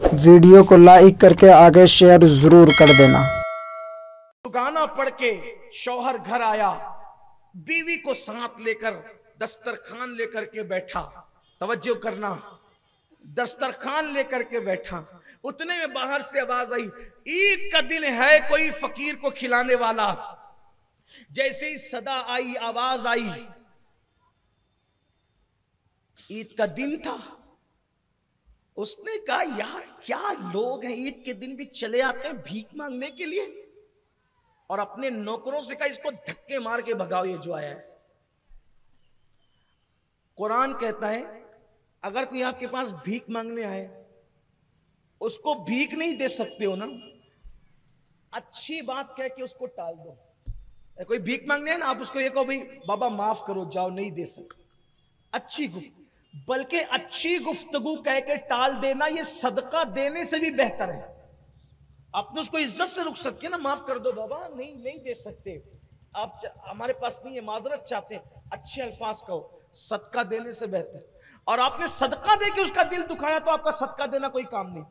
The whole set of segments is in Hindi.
वीडियो को लाइक करके आगे शेयर ज़रूर कर देना। गाना पढ़ के शौहर घर आया। बीवी को साथ लेकर, दस्तरखान लेकर के बैठा। तवज्जो करना। दस्तरखान लेकर के बैठा। उतने में बाहर से आवाज़ आई, ईद का दिन है, कोई फकीर को खिलाने वाला। जैसे ही सदा आई, आवाज़ आई। ईद का दिन था। उसने कहा, यार, क्या लोग हैं? ईद के दिन भी चले आते हैं भीख मांगने के लिए और अपने नौकरों से कहा, इसको धक्के मार के भगाओ ये जो आया है। कुरान कहता है, अगर कोई आपके पास भीख मांगने आए, उसको भीख नहीं दे सकते हो ना, अच्छी बात कह के उसको टाल दो। कोई भीख मांगने है ना, आप उसको ये कहो, भाई, बाबा, माफ़ करो, जाओ, नहीं दे सकते। अच्छी गुफ्त। बल्कि अच्छी गुफ्तगु कह के टाल देना, ये सदका देने से भी बेहतर है। आपने उसको इज़्ज़त से रुक सकते ना, माफ़ कर दो बाबा, नहीं नहीं दे सकते। आप हमारे पास नहीं है, माजरत चाहते हैं, अच्छे अल्फाज कहो, सदका देने से बेहतर। और आपने सदका दे के उसका दिल दुखाया तो आपका सदका देना कोई काम नहीं।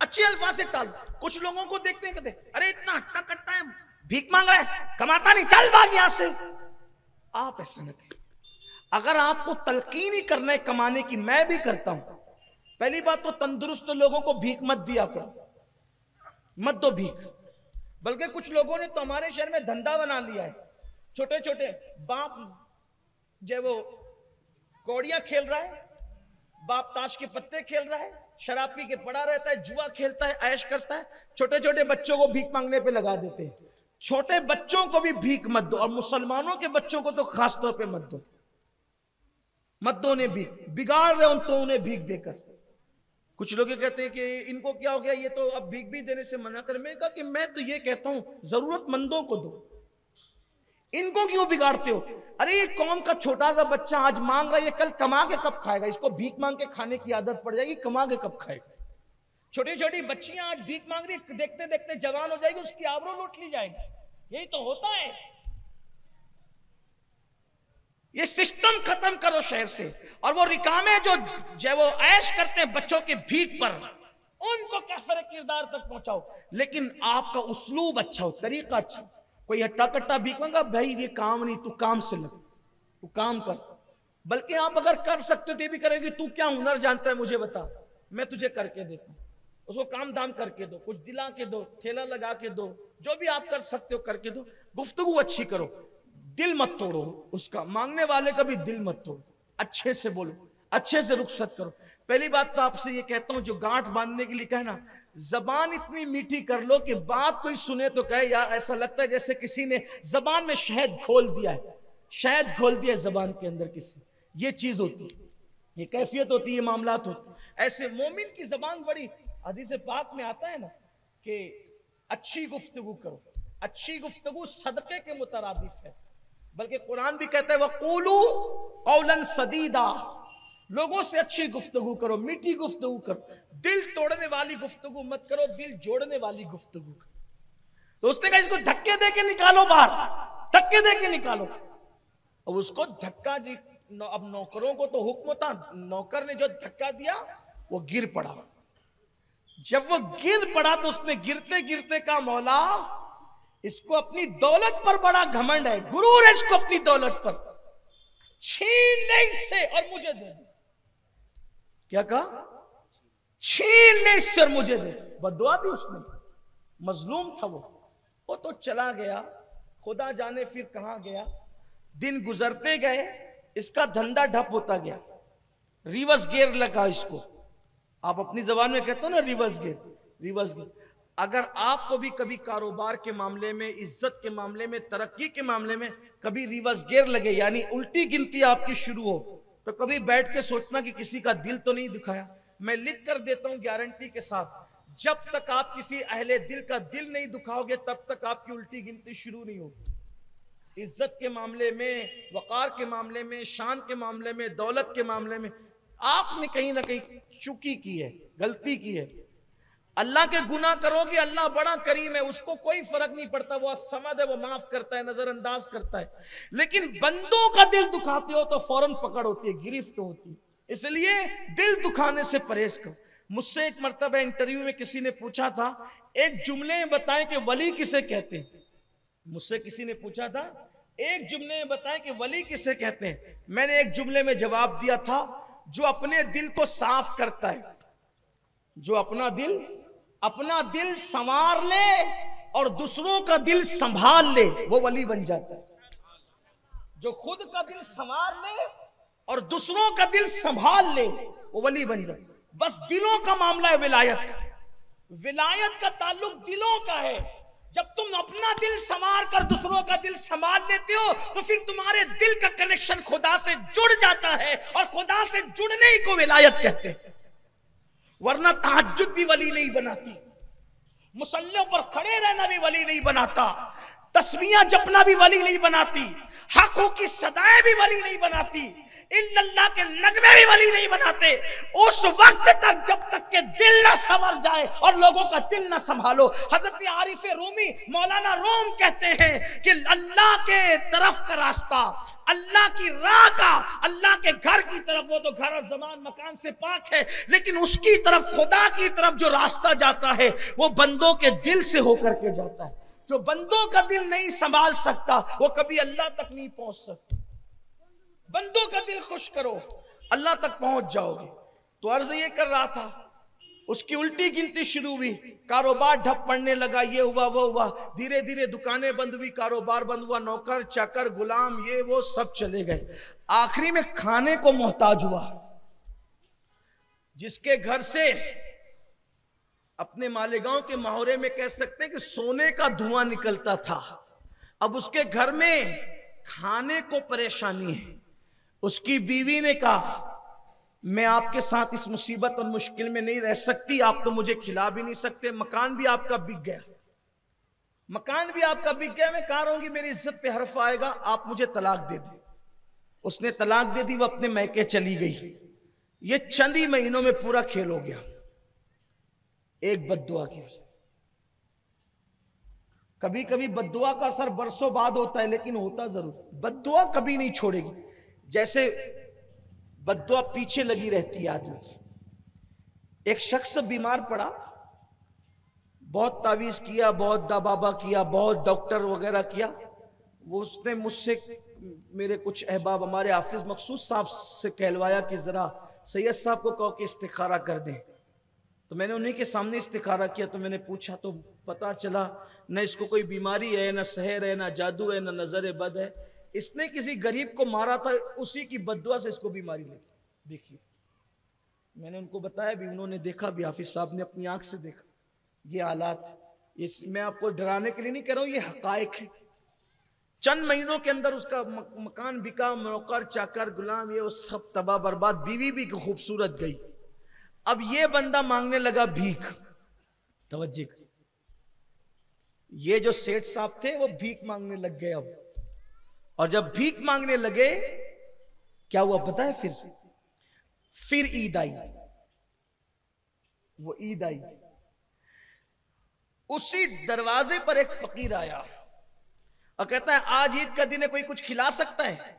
अच्छे अल्फाज से टाल, कुछ लोगों को देखते हैं, कहते अरे, इतना हट्टा कट्टा है, भीख मांग रहा है, कमाता नहीं, चल भाग यहाँ से। आप ऐसा न कहें। अगर आपको तलकीन ही करना कमाने की, मैं भी करता हूँ। पहली बात तो तंदुरुस्त लोगों को भीख मत दिया करो। मत दो भीख। बल्कि कुछ लोगों ने तो हमारे शहर में धंधा बना लिया है। छोटे छोटे बाप जो वो कौड़ियाँ खेल रहा है, बाप ताश के पत्ते खेल रहा है, शराब पी के पड़ा रहता है, जुआ खेलता है, ऐश करता है छोटे छोटे बच्चों को भीख मांगने पे लगा देते हैं। छोटे बच्चों को भी भीख मत दो और मुसलमानों के बच्चों को तो खास तौर पे मत दो। मत दो उन्हें भीख बिगाड़ रहे हो तो उन्हें भीख देकर। कुछ लोग कहते हैं कि इनको क्या हो गया? ये तो अब भीख भी देने से मना कर। मैं कहा कि मैं तो ये कहता हूँ, जरूरतमंदों को दो। इनको क्यों बिगाड़ते हो? अरे, ये कौम का छोटा सा बच्चा आज मांग रहा है, ये कल कमा के कब खाएगा? इसको भीख मांग के खाने की आदत पड़ जाएगी, कमा के कब खाएगा? छोटी छोटी बच्चियाँ आज भीख मांग रही देखते देखते जवान हो जाएगी, उसकी आबरो लूट ली जाएगी। यही तो होता है। ये सिस्टम खत्म करो शहर से। और वो रिकामे जो जो वो ऐश करते हैं बच्चों के भीख पर, उनको कैफर किरदार तक पहुंचाओ लेकिन आपका उसलूब अच्छा हो, तरीका अच्छा कोई हट्टा कट्टा भीख मांगा भाई ये काम नहीं, तू काम से लग, तू काम कर। बल्कि आप अगर कर सकते हो तो भी करेगी, तू क्या हुनर जानता है मुझे बता। मैं तुझे करके देता हूँ उसको काम दाम करके दो, कुछ दिला के दो थैला लगा के दो, जो भी आप कर सकते हो करके दो। गुफ्तगु अच्छी करो। दिल मत तोड़ो उसका। मांगने वाले का भी दिल मत तोड़ो। अच्छे से बोलो, अच्छे से रुखसत करो। पहली बात तो आपसे ये कहता हूँ, जो गांठ बांधने के लिए कहना जबान इतनी मीठी कर लो कि बात कोई सुने तो कहे, यार, ऐसा लगता है जैसे किसी ने जबान में शहद खोल दिया है। शहद खोल दिया जबान के अंदर किसी ये चीज़ होती है। ये कैफियत होती है मामला होती ऐसे मोमिन की जबान बड़ी हदीस पाक में आता है ना कि अच्छी गुफ्तगु करो। अच्छी गुफ्तगु सदके के मुतरादिफ है। बल्कि कुरान भी कहता है वकूलू कौलन सदीदा। लोगों से अच्छी गुफ्तगु करो, मीठी गुफ्तगु करो। दिल तोड़ने वाली गुफ्तगु मत करो, दिल जोड़ने वाली गुफ्तगु करो। तो उसने कहा इसको धक्के दे के निकालो बाहर, धक्के दे के निकालो। अब उसको धक्का जी अब नौकरों को तो हुक्म था, नौकर ने जो धक्का दिया, वो गिर पड़ा। जब वो गिर पड़ा तो उसने गिरते गिरते का मौला इसको अपनी दौलत पर बड़ा घमंड है। गुरूर है इसको अपनी दौलत पर। छीन ले इससे और मुझे दे दे। क्या कहा? छीन ले इससे और मुझे दे। बदुआ दी उसने। मजलूम था वो। वो तो चला गया। खुदा जाने फिर कहा गया। दिन गुजरते गए। इसका धंधा ढप होता गया। रिवर्स गेयर लगा इसको। आप अपनी जबान में कहते हो ना, रिवर्स गेयर रिवर्स गेयर। अगर आपको भी कभी कारोबार के मामले में, इज़्ज़त के मामले में, तरक्की के मामले में कभी रिवर्स गेयर लगे, यानी उल्टी गिनती आपकी शुरू हो तो कभी बैठ के सोचना कि किसी का दिल तो नहीं दिखाया। मैं लिख कर देता हूँ गारंटी के साथ, जब तक आप किसी अहले दिल का दिल नहीं दुखाओगे, तब तक आपकी उल्टी गिनती शुरू नहीं होगी। इज़्ज़त के मामले में, वकार के मामले में, शान के मामले में, दौलत के मामले में, आपने कहीं ना कहीं चुकी की है, गलती की है। अल्लाह के गुना करोगे, अल्लाह बड़ा करीम है, उसको कोई फ़र्क नहीं पड़ता, वो समझ है, वो माफ़ करता है, नजरअंदाज करता है। लेकिन बंदों का दिल दुखाते हो तो फ़ौरन पकड़ होती है, गिरफ्त होती है। इसलिए दिल दुखाने से परहेज करो। मुझसे एक मरतबा इंटरव्यू में किसी ने पूछा था, एक जुमले में बताएँ कि वली किसे कहते हैं? मुझसे किसी ने पूछा था, एक जुमले में बताएँ कि वली किसे कहते हैं? मैंने एक जुमले में जवाब दिया था, जो अपने दिल को साफ़ करता है, जो अपना दिल अपना दिल संवार ले और दूसरों का दिल संभाल ले, वो वली बन जाता है। जो खुद का दिल संवार ले और दूसरों का दिल संभाल ले, वो वली बन जाता है। बस दिलों का मामला है विलायत का। विलायत का ताल्लुक दिलों का है। जब तुम अपना दिल संवार कर दूसरों का दिल संभाल लेते हो तो फिर तुम्हारे दिल का कनेक्शन खुदा से जुड़ जाता है और खुदा से जुड़ने ही को विलायत कहते हैं। वरना तहजुद भी वली नहीं बनाती। मुसल्लों पर खड़े रहना भी वली नहीं बनाता। तस्वीर जपना भी वली नहीं बनाती। हकों की सदाएँ भी वली नहीं बनाती। इल्लल्लाह के नगमे भी वली नहीं बनाते। उस वक्त तक जब तक के दिल ना संवर जाए और लोगों का दिल ना संभालो। हज़रत आरिफ रूमी मौलाना रोम कहते हैं कि अल्लाह के तरफ़ का रास्ता, अल्लाह की राह का, अल्लाह के घर की तरफ़, वो तो घर और जमान मकान से पाक है, लेकिन उसकी तरफ़, खुदा की तरफ़ जो रास्ता जाता है, वो बंदों के दिल से होकर के जाता है। जो बंदों का दिल नहीं संभाल सकता, वो कभी अल्लाह तक नहीं पहुँच सकता। बंदों का दिल खुश करो। अल्लाह तक पहुँच जाओगे। तो अर्ज़ ये कर रहा था, उसकी उल्टी गिनती शुरू हुई। कारोबार ढप पड़ने लगा, ये हुआ, वो हुआ। धीरे धीरे दुकानें बंद हुई, कारोबार बंद हुआ, नौकर, चाकर, गुलाम, ये, वो सब चले गए। आखिरी में खाने को मोहताज हुआ। जिसके घर से अपने मालेगांव के माहौरे में कह सकते हैं कि सोने का धुआँ निकलता था। अब उसके घर में खाने को परेशानी है। उसकी बीवी ने कहा, मैं आपके साथ इस मुसीबत और मुश्किल में नहीं रह सकती, आप तो मुझे खिला भी नहीं सकते, मकान भी आपका बिक गया। मकान भी आपका बिक गया, मैं कहा रहूँगी मेरी इज़्ज़त पे हर्फ आएगा, आप मुझे तलाक दे दे। उसने तलाक दे दी, वो अपने मैके चली गई। ये चंद ही महीनों में पूरा खेल हो गया। एक बदुआ की वजह। कभी कभी बदुआ का असर बरसों बाद होता है, लेकिन होता ज़रूर। बदुआ कभी नहीं छोड़ेगी। जैसे बदुआ पीछे लगी रहती है आदमी। की एक शख्स बीमार पड़ा, बहुत तावीज किया, बहुत दबाबा किया, बहुत डॉक्टर वगैरह किया। वो उसने मुझसे, मेरे कुछ अहबाब, हमारे हाफिज मखसूस साहब से कहलवाया कि ज़रा सैयद साहब को कहो कि इस्तिखारा कर दें। तो मैंने उन्हीं के सामने इस्तिखारा किया तो मैंने पूछा तो पता चला, न इसको कोई बीमारी है, ना सहर है, ना जादू है, ना नज़र बद है। इसने किसी गरीब को मारा था, उसी की बदुआ से इसको बीमारी लगी। देखिए, मैंने उनको बताया भी, उन्होंने देखा भी, हाफिज साहब ने अपनी आँख से देखा। ये हालात ये मैं आपको डराने के लिए नहीं कह रहा हूँ, ये हकायक है। चंद महीनों के अंदर उसका मकान बिका नौकर चाकर, गुलाम, ये वो सब तबाह बर्बाद, बीवी भी खूबसूरत गई। अब ये बंदा मांगने लगा भीख। तवज्जे ये जो सेठ साहब थे, वो भीख मांगने लग गए अब। और जब भीख मांगने लगे, क्या हुआ पता है फिर? फिर ईद आई। वो ईद आई। उसी दरवाजे पर एक फकीर आया और कहता है, आज ईद का दिन है, कोई कुछ खिला सकता है?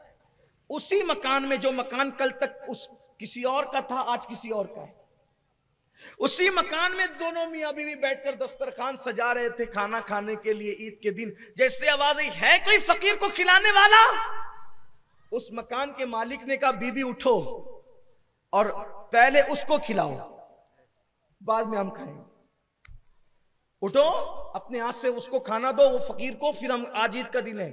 उसी मकान में, जो मकान कल तक उस किसी और का था, आज किसी और का है। उसी मकान में दोनों मियाँ बीवी बैठकर दस्तरखान सजा रहे थे खाना खाने के लिए ईद के दिन। जैसे आवाज़ आई, है कोई फकीर को खिलाने वाला? उस मकान के मालिक ने कहा, बीबी, उठो और पहले उसको खिलाओ, बाद में हम खाएँगे। उठो, अपने हाथ से उसको खाना दो, वो फकीर को, फिर हम आज ईद का दिन है।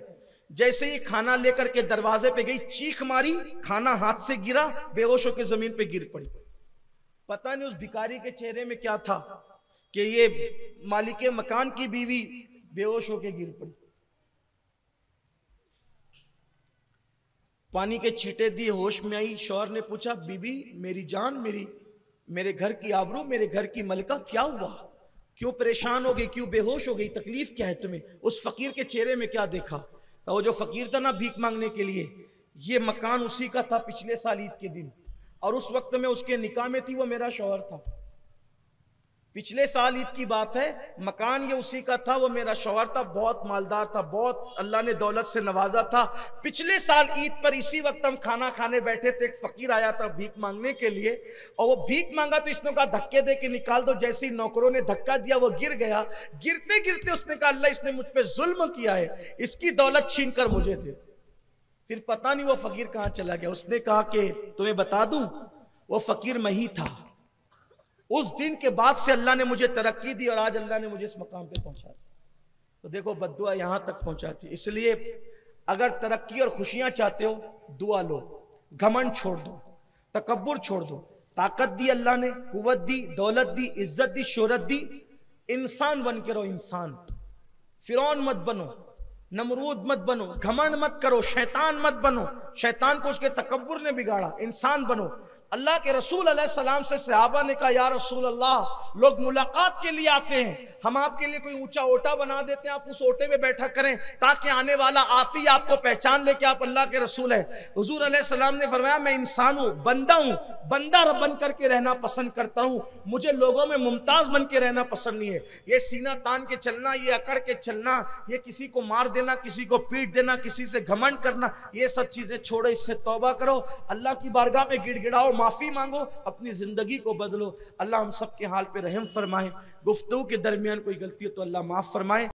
जैसे ही खाना लेकर के दरवाजे पे गई, चीख मारी, खाना हाथ से गिरा, बेहोश होकर ज़मीन पे गिर पड़ी। पता नहीं उस भिकारी के चेहरे में क्या था कि ये मालिक मकान की बीवी बेहोश होके गिर पड़ी। पानी के छीटे दिए, होश में आई, शौहर ने पूछा, बीबी, मेरी जान, मेरी, मेरे घर की आबरू, मेरे घर की मलका, क्या हुआ? क्यों परेशान हो गई, क्यों बेहोश हो गई? तकलीफ़ क्या है तुम्हें? उस फकीर के चेहरे में क्या देखा? वो जो फकीर था ना, भीख मांगने के लिए, ये मकान उसी का था पिछले साल ईद के दिन। और उस वक्त में उसके निकाह में थी, वो मेरा शोहर था। पिछले साल ईद की बात है, मकान ये उसी का था, वो मेरा शोहर था, बहुत मालदार था, बहुत अल्लाह ने दौलत से नवाजा था। पिछले साल ईद पर इसी वक्त हम खाना खाने बैठे थे, एक फकीर आया था भीख मांगने के लिए, और वो भीख मांगा तो इसने कहा, धक्के दे के निकाल दो, जैसे ही नौकरों ने धक्का दिया, वो गिर गया। गिरते गिरते उसने कहा, अल्लाह इसने मुझ पर जुल्म किया है, इसकी दौलत छीन कर मुझे दे। फिर पता नहीं वो फकीर कहाँ चला गया। उसने कहा कि तुम्हें बता दूँ, वो फकीर मैं ही था। उस दिन के बाद से अल्लाह ने मुझे तरक्की दी और आज अल्लाह ने मुझे इस मकाम पे पहुँचा दिया। तो देखो बदुआ यहाँ तक पहुंचाती। इसलिए अगर तरक्की और खुशियाँ चाहते हो, दुआ लो, घमंड छोड़ दो तकबर छोड़ दो। ताकत दी अल्लाह ने, कुवत दी, दौलत दी, इज़्ज़त दी, शोहरत दी। इंसान बन के रहो इंसान। फिर मत बनो। नमरूद मत बनो, घमंड मत करो, शैतान मत बनो। शैतान को उसके तकबर ने बिगाड़ा, इंसान बनो। अल्लाह के रसूल सलाम से सहाबा ने कहा, या रसूल अल्लाह लोग मुलाकात के लिए आते हैं। हम आपके लिए कोई ऊँचा ओटा बना देते हैं। आप उस ओटे में बैठा करें ताकि आने वाला आती आपको पहचान ले कि आप अल्लाह के रसूल है। हजूर सलाम ने फरमाया, मैं इंसान हूँ, बंदा हूँ, बंदा बन करके रहना पसंद करता हूँ। मुझे लोगों में मुमताज़ बन के रहना पसंद नहीं है। ये सीना तान के चलना, ये अकड़ के चलना, ये किसी को मार देना, किसी को पीट देना, किसी से घमंड करना, ये सब चीज़ें छोड़ो, इससे तोबा करो। अल्लाह की बारगाह में गिड़गिड़ाओ माफ़ी मांगो, अपनी ज़िंदगी को बदलो। अल्लाह हम सब के हाल पर रहम फरमाए। गुफ्तु के दरमियान कोई गलती हो तो अल्लाह माफ़ फरमाए।